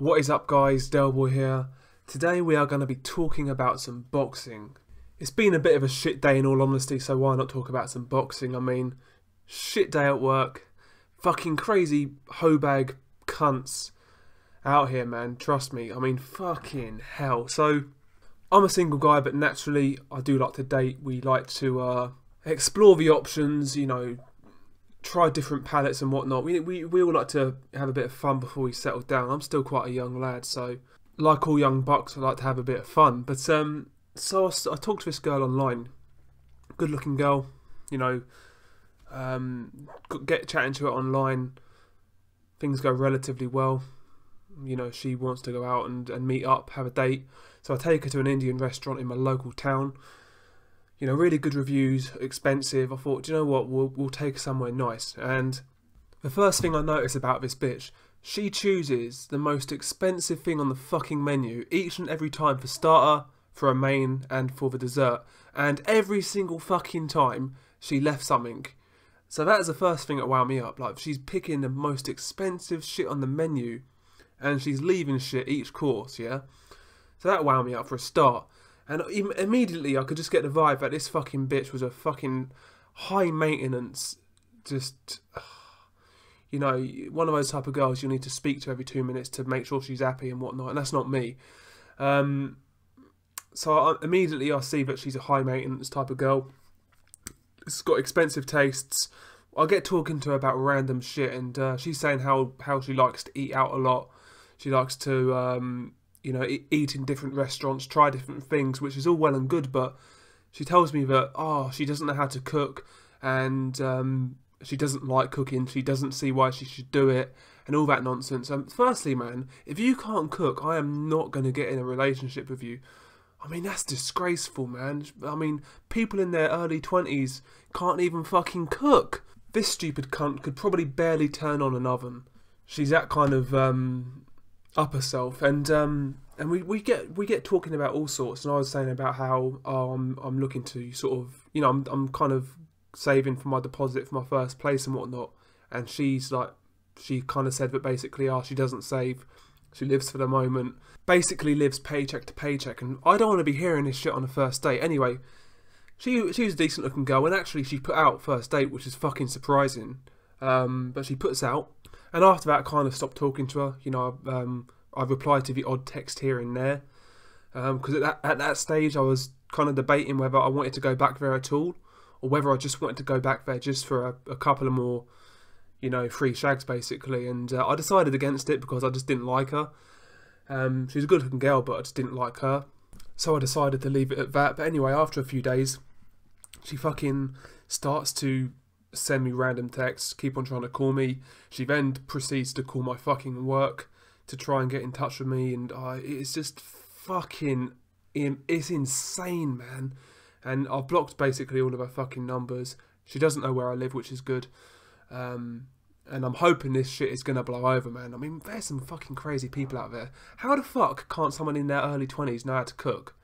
What is up guys, Delboy here. Today we are going to be talking about some boxing. It's been a bit of a shit day in all honesty, so why not talk about some boxing? I mean, shit day at work, fucking crazy hoe-bag cunts out here man, trust me. I mean, fucking hell. So, I'm a single guy, but naturally I do like to date. We like to uh, explore the options, you know, try different palettes and whatnot. We, we, we all like to have a bit of fun before we settle down. I'm still quite a young lad, so like all young bucks, I like to have a bit of fun. But um, so I, I talked to this girl online, good looking girl, you know, um, get chatting to her online. Things go relatively well. You know, she wants to go out and, and meet up, have a date. So I take her to an Indian restaurant in my local town you know, really good reviews, expensive. I thought, do you know what, we'll, we'll take somewhere nice. And the first thing I notice about this bitch, she chooses the most expensive thing on the fucking menu each and every time for starter, for a main, and for the dessert. And every single fucking time, she left something. So that is the first thing that wound me up. Like, she's picking the most expensive shit on the menu, and she's leaving shit each course, yeah? So that wound me up for a start. And immediately I could just get the vibe that this fucking bitch was a fucking high maintenance, just, you know, one of those type of girls you need to speak to every two minutes to make sure she's happy and whatnot. And that's not me. Um, so I, immediately I see that she's a high maintenance type of girl. She's got expensive tastes. I get talking to her about random shit, and uh, she's saying how how she likes to eat out a lot. She likes to um, you know, eat in different restaurants, try different things, which is all well and good. But she tells me that oh, she doesn't know how to cook, and um, she doesn't like cooking. She doesn't see why she should do it, and all that nonsense. Um, firstly, man, if you can't cook, I am not going to get in a relationship with you. I mean, that's disgraceful, man. I mean, people in their early 20s can't even fucking cook. This stupid cunt could probably barely turn on an oven. She's that kind of um, up self and um, and we, we get we get talking about all sorts. And I was saying about how um I'm looking to sort of you know I'm I'm kind of saving for my deposit for my first place and whatnot. And she's like, she kind of said that basically, oh, she doesn't save. She lives for the moment. Basically, lives paycheck to paycheck. And I don't want to be hearing this shit on a first date. Anyway, she she was a decent looking girl, and actually she put out first date, which is fucking surprising. Um, but she puts out and after that, I kind of stopped talking to her. You know, um, I replied to the odd text here and there because um, at that at that stage I was kind of debating whether I wanted to go back there at all or whether I just wanted to go back there just for a, a couple of more, you know, free shags basically. And uh, I decided against it because I just didn't like her. Um, a good looking girl, but I just didn't like her. So I decided to leave it at that. But anyway, after a few days, she fucking starts to send me random texts, keep on trying to call me. She then proceeds to call my fucking work to try and get in touch with me, and it's just fucking, it's insane, man. And I've blocked basically all of her fucking numbers. She doesn't know where I live, which is good. Um, and I'm hoping this shit is gonna blow over, man. I mean, there's some fucking crazy people out there. How the fuck can't someone in their early 20s know how to cook?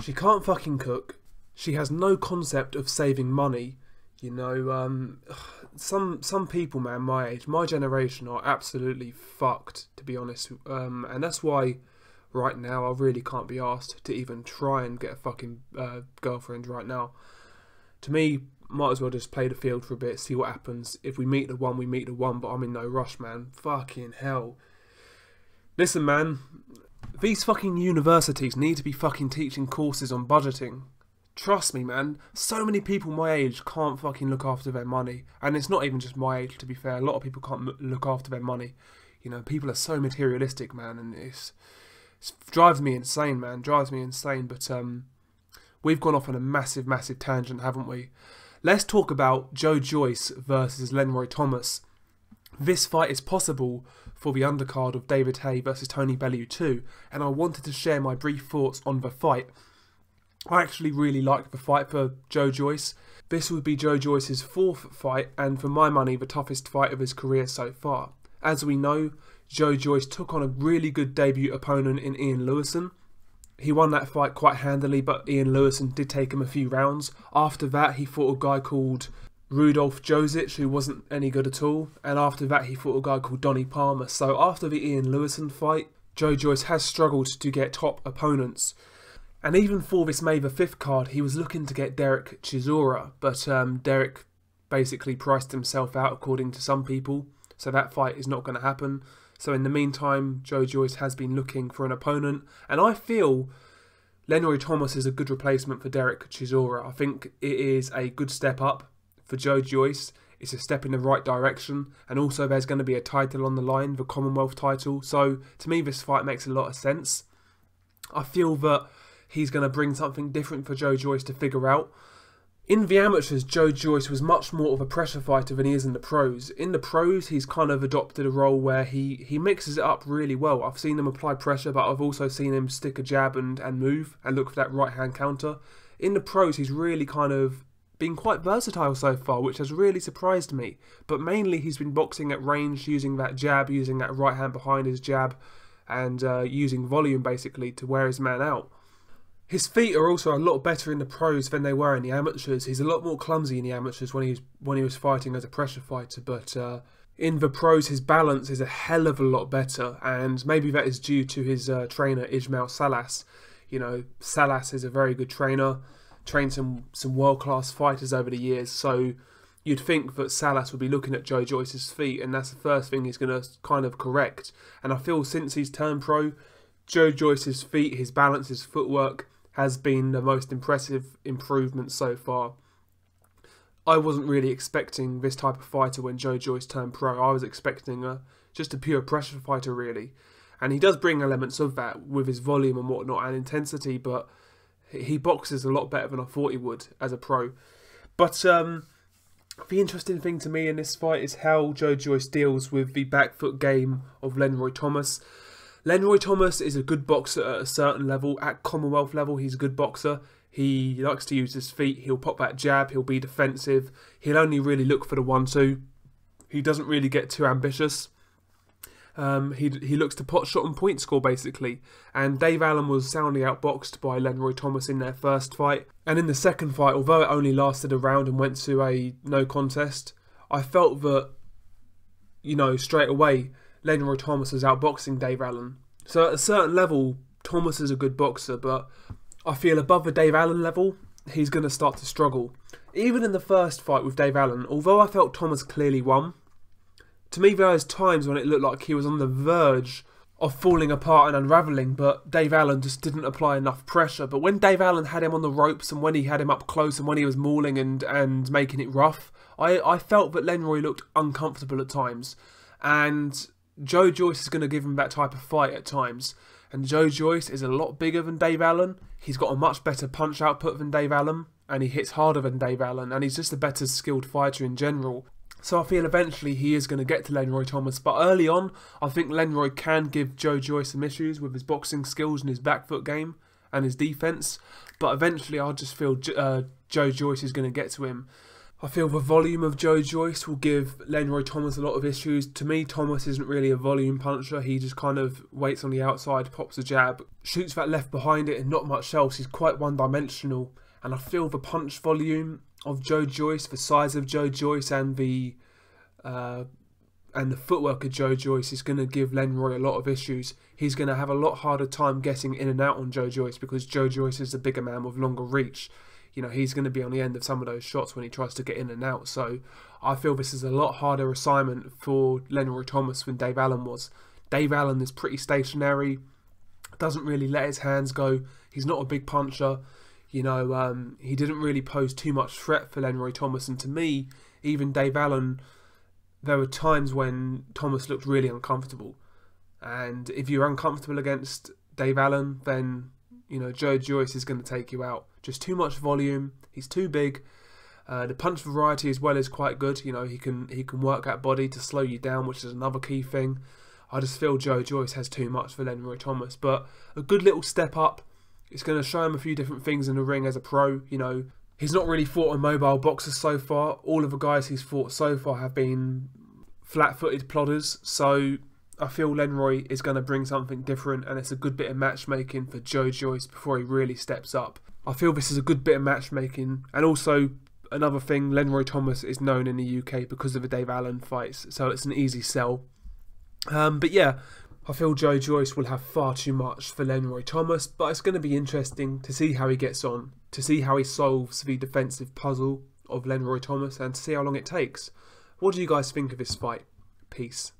She can't fucking cook. She has no concept of saving money you know, um, some some people, man, my age, my generation, are absolutely fucked, to be honest. Um, and that's why, right now, I really can't be asked to even try and get a fucking uh, girlfriend right now. To me, might as well just play the field for a bit, see what happens. If we meet the one, we meet the one. But I'm in no rush, man. Fucking hell. Listen, man. These fucking universities need to be fucking teaching courses on budgeting. Trust me, man. So many people my age can't fucking look after their money, and it's not even just my age. To be fair, a lot of people can't look after their money. You know, people are so materialistic, man, and it's, it drives me insane, man. Drives me insane. But um, we've gone off on a massive, massive tangent, haven't we? Let's talk about Joe Joyce versus Lenroy Thomas. This fight is possible for the undercard of David Haye versus Tony Bellew too, and I wanted to share my brief thoughts on the fight. I actually really like the fight for Joe Joyce. This would be Joe Joyce's fourth fight, and for my money, the toughest fight of his career so far. As we know, Joe Joyce took on a really good debut opponent in Ian Lewison. He won that fight quite handily, but Ian Lewison did take him a few rounds. After that, he fought a guy called Rudolf Josic, who wasn't any good at all. And after that, he fought a guy called Donny Palmer. So after the Ian Lewison fight, Joe Joyce has struggled to get top opponents. And even for this May the 5th card, he was looking to get Derek Chisora, but um, Derek basically priced himself out according to some people, so that fight is not going to happen. So in the meantime, Joe Joyce has been looking for an opponent, and I feel Lenroy Thomas is a good replacement for Derek Chisora. I think it is a good step up for Joe Joyce. It's a step in the right direction, and also there's going to be a title on the line, the Commonwealth title. So to me, this fight makes a lot of sense. I feel that he's going to bring something different for Joe Joyce to figure out. In the amateurs, Joe Joyce was much more of a pressure fighter than he is in the pros. In the pros, he's kind of adopted a role where he, he mixes it up really well. I've seen him apply pressure, but I've also seen him stick a jab and, and move and look for that right hand counter. In the pros, he's really kind of been quite versatile so far, which has really surprised me. But mainly, he's been boxing at range, using that jab, using that right hand behind his jab, and uh, using volume basically to wear his man out. His feet are also a lot better in the pros than they were in the amateurs. He's a lot more clumsy in the amateurs when he was when he was fighting as a pressure fighter, but uh, in the pros his balance is a hell of a lot better, and maybe that is due to his uh, trainer Ismail Salas. You know, Salas is a very good trainer, trained some some world class fighters over the years, so you'd think that Salas would be looking at Joe Joyce's feet, and that's the first thing he's going to kind of correct. And I feel since he's turned pro, Joe Joyce's feet, his balance, his footwork has been the most impressive improvement so far. I wasn't really expecting this type of fighter when Joe Joyce turned pro. I was expecting a, just a pure pressure fighter, really. And he does bring elements of that with his volume and whatnot and intensity, but he boxes a lot better than I thought he would as a pro. But um, the interesting thing to me in this fight is how Joe Joyce deals with the back foot game of Lenroy Thomas. Lenroy Thomas is a good boxer at a certain level. At Commonwealth level, he's a good boxer. He likes to use his feet. He'll pop that jab. He'll be defensive. He'll only really look for the one-two. He doesn't really get too ambitious. Um, he he looks to pot shot and point score basically. And Dave Allen was soundly outboxed by Lenroy Thomas in their first fight. And in the second fight, although it only lasted a round and went to a no contest, I felt that you know straight away Lenroy Thomas is outboxing Dave Allen. So at a certain level, Thomas is a good boxer, but I feel above the Dave Allen level, he's going to start to struggle. Even in the first fight with Dave Allen, although I felt Thomas clearly won, to me there was times when it looked like he was on the verge of falling apart and unravelling, but Dave Allen just didn't apply enough pressure. But when Dave Allen had him on the ropes and when he had him up close and when he was mauling and, and making it rough, I, I felt that Lenroy looked uncomfortable at times. And Joe Joyce is going to give him that type of fight at times. And Joe Joyce is a lot bigger than Dave Allen. He's got a much better punch output than Dave Allen. And he hits harder than Dave Allen. And he's just a better skilled fighter in general. So I feel eventually he is going to get to Lenroy Thomas. But early on, I think Lenroy can give Joe Joyce some issues with his boxing skills and his back foot game and his defence. But eventually I just feel uh, Joe Joyce is going to get to him. I feel the volume of Joe Joyce will give Lenroy Thomas a lot of issues. To me, Thomas isn't really a volume puncher. He just kind of waits on the outside, pops a jab, shoots that left behind it, and not much else. He's quite one dimensional. And I feel the punch volume of Joe Joyce, the size of Joe Joyce, and the uh, and the footwork of Joe Joyce is going to give Lenroy a lot of issues. He's going to have a lot harder time getting in and out on Joe Joyce because Joe Joyce is a bigger man with longer reach you know, he's going to be on the end of some of those shots when he tries to get in and out. So I feel this is a lot harder assignment for Lenroy Thomas than Dave Allen was. Dave Allen is pretty stationary, doesn't really let his hands go. He's not a big puncher. You know, um, he didn't really pose too much threat for Lenroy Thomas. And to me, even Dave Allen, there were times when Thomas looked really uncomfortable. And if you're uncomfortable against Dave Allen, then, you know, Joe Joyce is going to take you out. Just too much volume. He's too big. Uh, the punch variety as well is quite good. You know, he can he can work that body to slow you down, which is another key thing. I just feel Joe Joyce has too much for Lenroy Thomas, but a good little step up. It's going to show him a few different things in the ring as a pro. You know, he's not really fought a mobile boxer so far. All of the guys he's fought so far have been flat-footed plodders. So I feel Lenroy is going to bring something different, and it's a good bit of matchmaking for Joe Joyce before he really steps up. I feel this is a good bit of matchmaking, and also another thing, Lenroy Thomas is known in the UK because of the Dave Allen fights, so it's an easy sell. Um, but yeah, I feel Joe Joyce will have far too much for Lenroy Thomas, but it's going to be interesting to see how he gets on, to see how he solves the defensive puzzle of Lenroy Thomas, and to see how long it takes. What do you guys think of this fight? Peace.